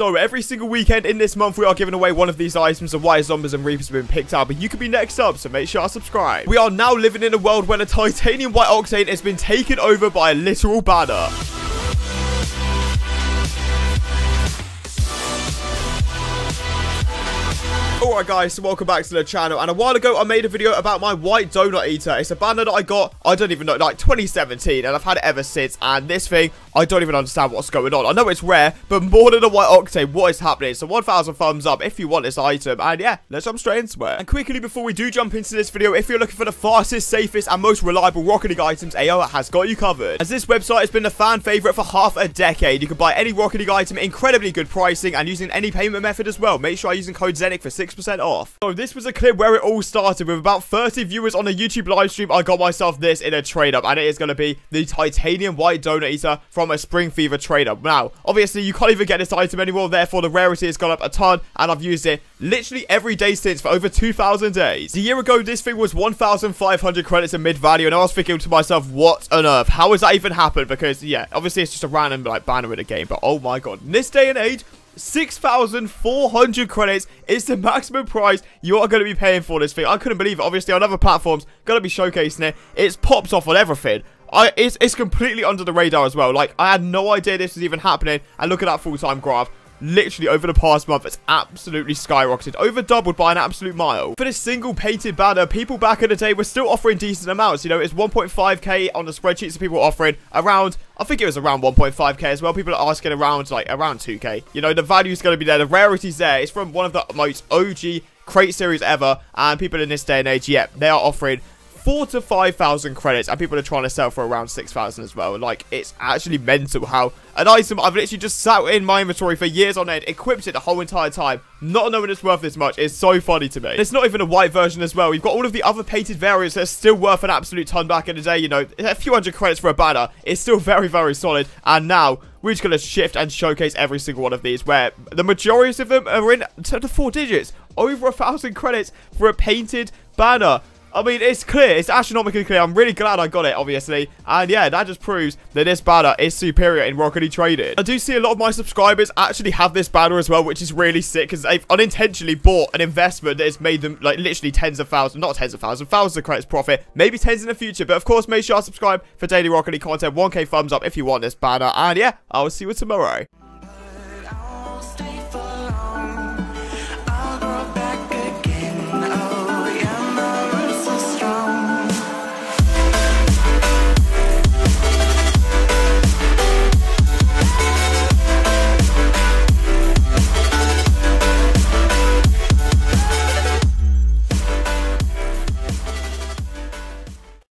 So every single weekend in this month, we are giving away one of these items of why zombies and reapers have been picked out. But you could be next up, so make sure I subscribe. We are now living in a world where the titanium white octane has been taken over by a literal banner. Alright guys, so welcome back to the channel, and a while ago I made a video about my white donut eater. It's a banner that I got, I don't even know, like 2017, and I've had it ever since, and this thing, I don't even understand what's going on. I know it's rare, but more than a white octane, what is happening? So 1,000 thumbs up if you want this item, and yeah, let's jump straight into it. And quickly before we do jump into this video, if you're looking for the fastest, safest, and most reliable Rocket League items, Aoeah has got you covered. As this website has been a fan favorite for half a decade, you can buy any Rocket League item incredibly good pricing, and using any payment method as well. Make sure you're using code ZENIC for 6 percent off. So this was a clip where it all started with about 30 viewers on a YouTube live stream. I got myself this in a trade up and it is going to be the titanium white donut eater from a spring fever trade up. Now, obviously you can't even get this item anymore. Therefore, the rarity has gone up a ton and I've used it literally every day since for over 2,000 days. A year ago, this thing was 1,500 credits in mid value and I was thinking to myself, what on earth? How has that even happened? Because yeah, obviously it's just a random like banner in a game, but oh my god, in this day and age, 6,400 credits is the maximum price you are going to be paying for this thing. I couldn't believe it. Obviously, on other platforms, going to be showcasing it. It's pops off on everything. I, it's, it's completely under the radar as well. Like, I had no idea this was even happening. And look at that full-time graph literally over the past month it's absolutely skyrocketed over doubled by an absolute mile for this single painted banner people back in the day were still offering decent amounts you know it's 1.5k on the spreadsheets of people offering around I think it was around 1.5k as well. People are asking around like around 2k. You know, the value is going to be there. The rarity's there. It's from one of the most OG crate series ever. And people in this day and age, yeah, they are offering four to five thousand credits and people are trying to sell for around six thousand as well. Like it's actually mental how an item i've literally just sat in my inventory for years on end equipped it the whole entire time not knowing it's worth this much is so funny to me. And it's not even a white version as well. We've got all of the other painted variants that are still worth an absolute ton back in the day you know. A few hundred credits for a banner is still very very solid and now we're just going to shift and showcase every single one of these where the majority of them are in to four digits. Over a thousand credits for a painted banner I mean, it's clear. It's astronomically clear. I'm really glad I got it, obviously. And yeah, that just proves that this banner is superior in Rocket League Trading. I do see a lot of my subscribers actually have this banner as well, which is really sick because they've unintentionally bought an investment that has made them like literally tens of thousands, not tens of thousands, thousands of credits profit, maybe tens in the future. But of course, make sure to subscribe for daily Rocket League content. 1k thumbs up if you want this banner. And yeah, I will see you tomorrow.